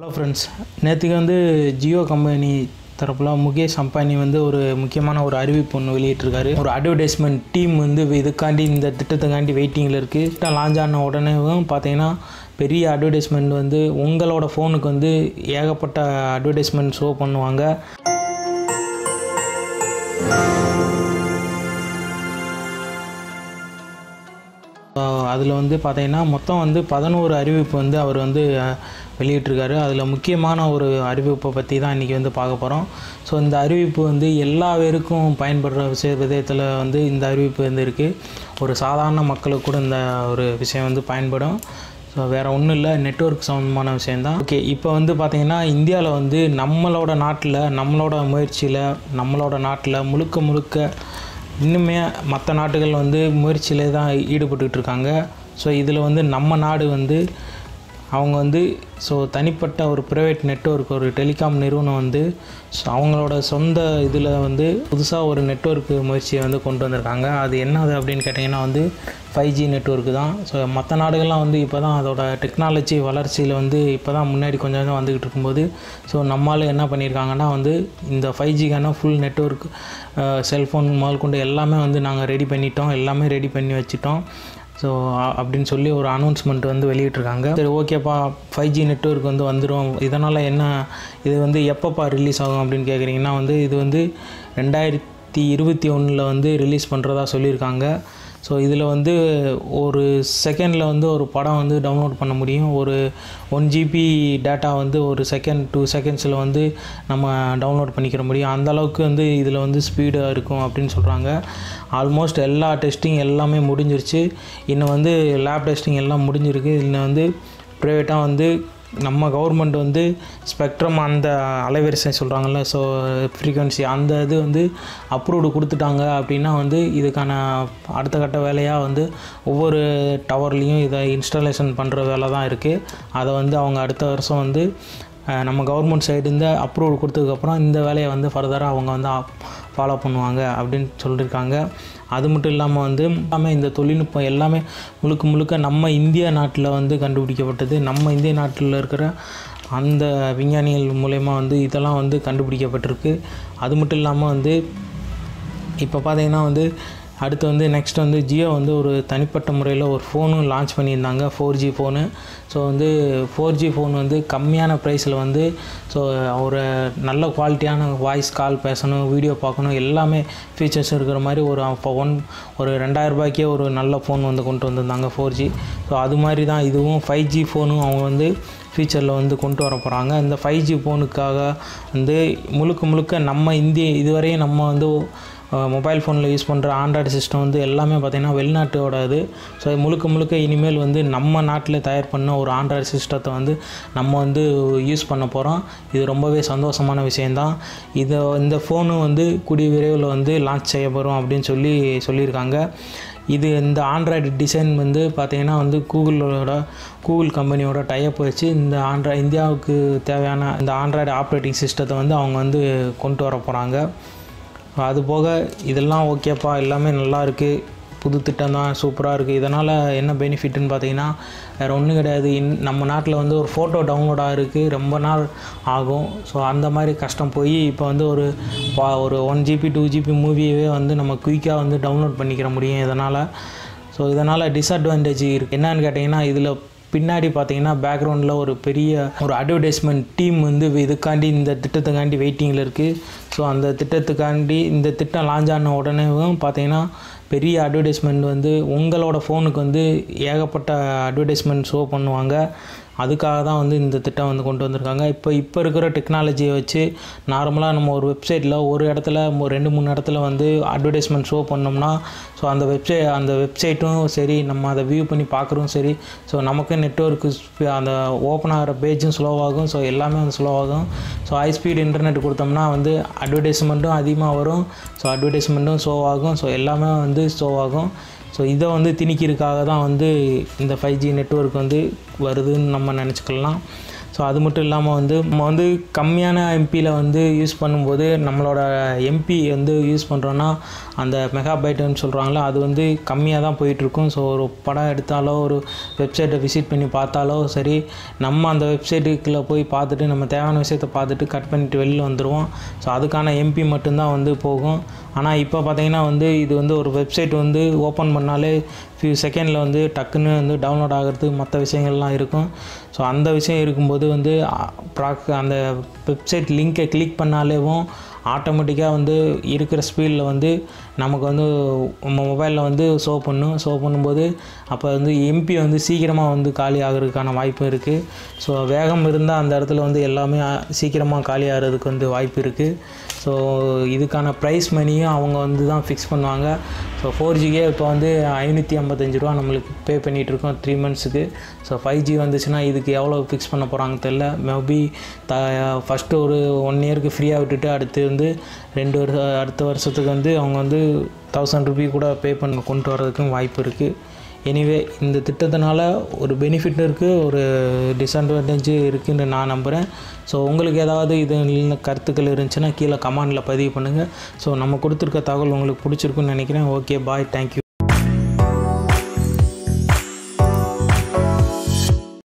Hello friends நேற்றுக்கு வந்து Jio company தரப்பில் முகேஷ் அம்பானி வந்து ஒரு முக்கியமான ஒரு அறிவிப்பு ஒன்று வெளியிட்டிருக்காரு. ஒரு அட்வர்டைஸ்மெண்ட் டீம் வந்து இதுக்காண்டி இந்த திட்டத்துக்காண்டி வெயிட்டிங்கில் இருக்குது லான்ச் ஆன உடனேவும் பார்த்தீங்கன்னா பெரிய அட்வர்டைஸ்மெண்ட் வந்து உங்களோட ஃபோனுக்கு வந்து ஏகப்பட்ட அட்வர்டைஸ்மெண்ட் ஷோ பண்ணுவாங்க. அதில் வந்து பார்த்தீங்கன்னா மொத்தம் வந்து பதினோரு அறிவிப்பு வந்து அவர் வந்து வெளியிட்டிருக்காரு. அதில் முக்கியமான ஒரு அறிவிப்பை பற்றி தான் இன்றைக்கி வந்து பார்க்க போகிறோம் ஸோ இந்த அறிவிப்பு வந்து எல்லா பேருக்கும் பயன்படுற விஷய விதத்தில் வந்து இந்த அறிவிப்பு வந்து இருக்குது ஒரு சாதாரண மக்களுக்கு கூட இந்த ஒரு விஷயம் வந்து பயன்படும். ஸோ வேறு ஒன்றும் இல்லை. நெட்வொர்க் சம்மந்தமான விஷயந்தான் ஓகே இப்போ வந்து பார்த்திங்கன்னா இந்தியாவில் வந்து நம்மளோட நாட்டில் நம்மளோட முயற்சியில் நம்மளோட நாட்டில் முழுக்க முழுக்க இன்னுமே மற்ற நாடுகள் வந்து முயற்சியிலே தான் ஈடுபட்டுக்கிட்டு இருக்காங்க. ஸோ இதில் வந்து நம்ம நாடு வந்து அவங்க வந்து ஸோ தனிப்பட்ட ஒரு ப்ரைவேட் நெட்வொர்க் ஒரு டெலிகாம் நிறுவனம் வந்து ஸோ அவங்களோட சொந்த இதில் வந்து புதுசாக ஒரு நெட்வொர்க் முயற்சியை வந்து கொண்டு வந்திருக்காங்க. அது என்னது அப்படின்னு கேட்டிங்கன்னா வந்து ஃபைவ் ஜி நெட்வொர்க்கு தான். ஸோ மற்ற நாடுகள்லாம் வந்து இப்போ தான் அதோட டெக்னாலஜி வளர்ச்சியில் வந்து இப்போ தான் முன்னாடி கொஞ்சம் கொஞ்சம் வந்துக்கிட்டு இருக்கும்போது ஸோ நம்மளால் என்ன பண்ணியிருக்காங்கன்னா வந்து இந்த ஃபைவ் ஜிக்கான ஃபுல் நெட்வொர்க் செல்ஃபோன் முதல் கொண்டு எல்லாமே வந்து நாங்கள் ரெடி பண்ணிட்டோம். எல்லாமே ரெடி பண்ணி வச்சுட்டோம். ஸோ அப்படின்னு சொல்லி ஒரு அனௌன்ஸ்மெண்ட் வந்து வெளியிட்டிருக்காங்க. சரி ஓகேப்பா ஃபைவ் ஜி நெட்ஒர்க் வந்து வந்துடும் இதனால் என்ன இது வந்து எப்பப்பா ரிலீஸ் ஆகும் அப்படின்னு கேட்குறீங்கன்னா வந்து இது வந்து ரெண்டாயிரத்தி இருபத்தி ஒன்றில் வந்து ரிலீஸ் பண்ணுறதா சொல்லியிருக்காங்க. ஸோ இதில் வந்து ஒரு செகண்டில் வந்து ஒரு படம் வந்து டவுன்லோட் பண்ண முடியும். ஒரு ஒன் ஜிபி டேட்டா வந்து ஒரு செகண்ட் டூ செகண்ட்ஸில் வந்து நம்ம டவுன்லோட் பண்ணிக்கிற முடியும். அந்தளவுக்கு வந்து இதில் வந்து ஸ்பீடாக இருக்கும் அப்படின்னு சொல்கிறாங்க ஆல்மோஸ்ட் எல்லா டெஸ்டிங் எல்லாமே முடிஞ்சிருச்சு. இன்னும் வந்து லேப் டெஸ்டிங் எல்லாம் முடிஞ்சிருக்கு. இன்னும் வந்து ப்ரைவேட்டாக வந்து நம்ம கவர்மெண்ட் வந்து ஸ்பெக்ட்ரம் அந்த அலைவரிசை சொல்கிறாங்கல்ல ஸோ ஃப்ரீக்குவென்சி அந்த இது வந்து அப்ரூவ்டு கொடுத்துட்டாங்க அப்படின்னா வந்து இதுக்கான அடுத்த கட்ட வேலையாக வந்து ஒவ்வொரு டவர்லேயும் இதை இன்ஸ்டாலேஷன் பண்ணுற வேலை தான் இருக்குது அதை வந்து அவங்க அடுத்த வருஷம் வந்து நம்ம கவர்மெண்ட் சைடு இந்த அப்ரூவல் கொடுத்ததுக்கப்புறம் இந்த வேலையை வந்து ஃபர்தராக அவங்க வந்து ஃபாலோ பண்ணுவாங்க அப்படின்னு சொல்லியிருக்காங்க அது மட்டும் இல்லாமல் வந்து எல்லாமே இந்த தொழில்நுட்பம் எல்லாமே முழுக்க முழுக்க நம்ம இந்திய நாட்டில் வந்து கண்டுபிடிக்கப்பட்டது. நம்ம இந்திய நாட்டில் இருக்கிற அந்த விஞ்ஞானிகள் மூலயமா வந்து இதெல்லாம் வந்து கண்டுபிடிக்கப்பட்டிருக்கு. அது மட்டும் இல்லாமல் வந்து இப்போ பார்த்தீங்கன்னா வந்து அடுத்து வந்து நெக்ஸ்ட் வந்து ஜியோ வந்து ஒரு தனிப்பட்ட முறையில் ஒரு ஃபோனும் லான்ச் பண்ணியிருந்தாங்க ஃபோர் ஜி ஃபோனு ஸோ வந்து ஃபோர் ஜி ஃபோன் வந்து கம்மியான ப்ரைஸில் வந்து ஸோ ஒரு நல்ல குவாலிட்டியான வாய்ஸ் கால் பேசணும் வீடியோ பார்க்கணும் எல்லாமே ஃபீச்சர்ஸ் இருக்கிற மாதிரி ஒரு ஒன் ஒரு ரெண்டாயிரம் ரூபாய்க்கே ஒரு நல்ல ஃபோன் வந்து கொண்டு வந்திருந்தாங்க ஃபோர் ஜி ஸோ அது மாதிரி தான் இதுவும் ஃபைவ் ஜி ஃபோனும் அவங்க வந்து ஃபியூச்சரில் வந்து கொண்டு வர போகிறாங்க இந்த ஃபைவ் ஜி ஃபோனுக்காக வந்து முழுக்க முழுக்க நம்ம இந்திய இதுவரையும் நம்ம வந்து மொபைல் ஃபோனில் யூஸ் பண்ணுற ஆண்ட்ராய்டு சிஸ்டம் வந்து எல்லாமே பார்த்திங்கன்னா வெளிநாட்டோட இது. ஸோ முழுக்க முழுக்க இனிமேல் வந்து நம்ம நாட்டில் தயார் பண்ண ஒரு ஆண்ட்ராய்டு சிஸ்டத்தை வந்து நம்ம வந்து யூஸ் பண்ண போகிறோம் இது ரொம்பவே சந்தோஷமான விஷயந்தான் இதை இந்த ஃபோனு வந்து கூடிய விரைவில் வந்து லான்ச் செய்ய போகிறோம் அப்படின்னு சொல்லி சொல்லியிருக்காங்க. இது இந்த ஆண்ட்ராய்டு டிசைன் வந்து பார்த்திங்கன்னா வந்து கூகுளோட கூகுள் கம்பெனியோட டைப் வச்சு இந்த ஆண்ட்ராய்டு இந்தியாவுக்கு தேவையான இந்த ஆண்ட்ராய்டு ஆப்ரேட்டிங் சிஸ்டத்தை வந்து அவங்க வந்து கொண்டு வர போகிறாங்க அது போக இதெல்லாம் ஓகேப்பா எல்லாமே நல்லா இருக்குது புது திட்டம் தான் சூப்பராக இருக்குது இதனால் என்ன பெனிஃபிட்னு பார்த்தீங்கன்னா வேறு ஒன்றும் கிடையாது. இன் நம்ம நாட்டில் வந்து ஒரு ஃபோட்டோ டவுன்லோடாக இருக்குது ரொம்ப நாள் ஆகும். ஸோ அந்த மாதிரி கஷ்டம் போய் இப்போ வந்து ஒரு பா ஒரு ஒன் ஜிபி டூ ஜிபி மூவியவே வந்து நம்ம குயிக்காக வந்து டவுன்லோட் பண்ணிக்கிற முடியும் இதனால். ஸோ இதனால் டிஸ்அட்வான்டேஜ் இருக்குது என்னன்னு கேட்டிங்கன்னா இதில் பின்னாடி பார்த்தீங்கன்னா பேக்ரவுண்டில் ஒரு பெரிய ஒரு அட்வர்டைஸ்மெண்ட் டீம் வந்து இதுக்காண்டி இந்த திட்டத்துக்காண்டி வெயிட்டிங்கில் இருக்குது ஸோ அந்த திட்டத்துக்காண்டி இந்த திட்டம் லான்ச் ஆன உடனேவும் பார்த்தீங்கன்னா பெரிய அட்வர்டைஸ்மெண்ட் வந்து உங்களோட ஃபோனுக்கு வந்து ஏகப்பட்ட அட்வர்டைஸ்மெண்ட் ஷோ பண்ணுவாங்க. அதுக்காக தான் வந்து இந்த திட்டம் வந்து கொண்டு வந்திருக்காங்க. இப்போ இப்போ இருக்கிற டெக்னாலஜியை வச்சு நார்மலாக நம்ம ஒரு வெப்சைட்டில் ஒரு இடத்துல ரெண்டு மூணு இடத்துல வந்து அட்வர்டைஸ்மெண்ட் ஷோ பண்ணோம்னா ஸோ அந்த வெப்சைட் அந்த வெப்சைட்டும் சரி நம்ம அதை வியூ பண்ணி பார்க்குறோம் சரி ஸோ நமக்கு நெட்ஒர்க்கு அந்த ஓப்பன் ஆகிற பேஜும் ஸ்லோவாகும் ஸோ எல்லாமே வந்து ஸ்லோவாகும் ஸோ ஹை ஸ்பீட் இன்டர்நெட் கொடுத்தோம்னா வந்து அட்வர்டைஸ்மெண்ட்டும் அதிகமாக வரும் ஸோ அட்வர்டைஸ்மெண்ட்டும் ஷோ ஆகும் ஸோ எல்லாமே வந்து ஷோ ஆகும். ஸோ இதை வந்து திணிக்கிறதுக்காக தான் வந்து இந்த ஃபைவ் ஜி நெட்ஒர்க் வந்து வருதுன்னு நம்ம நினச்சிக்கலாம். ஸோ அது மட்டும் இல்லாமல் வந்து நம்ம வந்து கம்மியான எம்பியில் வந்து யூஸ் பண்ணும்போது நம்மளோட எம்பி வந்து யூஸ் பண்ணுறோன்னா அந்த மெகா பைட்டுன்னு சொல்கிறாங்களோ அது வந்து கம்மியாக தான் போயிட்டுருக்கும். ஸோ ஒரு படம் எடுத்தாலோ ஒரு வெப்சைட்டை விசிட் பண்ணி பார்த்தாலோ சரி நம்ம அந்த வெப்சைட்டுக்குள்ளே போய் பார்த்துட்டு நம்ம தேவையான விஷயத்தை பார்த்துட்டு கட் பண்ணிட்டு வெளியில் வந்துடுவோம் ஸோ அதுக்கான எம்பி மட்டும்தான் வந்து போகும். ஆனால் இப்போ பார்த்தீங்கன்னா வந்து இது வந்து ஒரு வெப்சைட் வந்து ஓப்பன் பண்ணாலே ஃபியூ செகண்டில் வந்து டக்குன்னு வந்து டவுன்லோட் ஆகிறது மற்ற விஷயங்கள்லாம் இருக்கும். ஸோ அந்த விஷயம் இருக்கும்போது வந்து ப்ராக் அந்த வெப்சைட் லிங்க்கை கிளிக் பண்ணாலேவும் ஆட்டோமேட்டிக்காக வந்து இருக்கிற ஸ்பீடில் வந்து நமக்கு வந்து மொபைலில் வந்து ஷோ பண்ணும். ஷோ பண்ணும்போது அப்போ வந்து எம்பி வந்து சீக்கிரமாக வந்து காலி ஆகிறதுக்கான வாய்ப்பு இருக்குது ஸோ வேகம் இருந்தால் அந்த இடத்துல வந்து எல்லாமே சீக்கிரமாக காலி ஆகிறதுக்கு வந்து வாய்ப்பு இருக்குது ஸோ இதுக்கான ப்ரைஸ் மணியும் அவங்க வந்து தான் ஃபிக்ஸ் பண்ணுவாங்க. ஸோ ஃபோர் ஜிக்கே இப்போ வந்து ஐநூற்றி ஐம்பத்தஞ்சு ரூபா நம்மளுக்கு பே பண்ணிகிட்ருக்கோம் த்ரீ மந்த்ஸுக்கு ஸோ ஃபைவ் ஜி வந்துச்சுன்னா இதுக்கு எவ்வளோ ஃபிக்ஸ் பண்ண போகிறாங்க தெரில மேபி த ஃபஸ்ட்டு ஒரு ஒன் இயருக்கு ஃப்ரீயாக விட்டுட்டு அடுத்து வந்து ரெண்டு வருஷம் அடுத்த வருஷத்துக்கு வந்து அவங்க வந்து தௌசண்ட் ருபி கூட பே பண்ண கொண்டு வரதுக்கும் வாய்ப்பு இருக்குது எனிவே இந்த திட்டத்தினால ஒரு பெனிஃபிட் இருக்குது ஒரு டிஸ்அட்வான்டேஜ் இருக்குன்னு நான் நம்புகிறேன் ஸோ உங்களுக்கு ஏதாவது இது கருத்துக்கள் இருந்துச்சுன்னா கீழே கமெண்டில் பதிவு பண்ணுங்கள் ஸோ நம்ம கொடுத்துருக்க தகவல் உங்களுக்கு பிடிச்சிருக்குன்னு நினைக்கிறேன். Okay bye thank you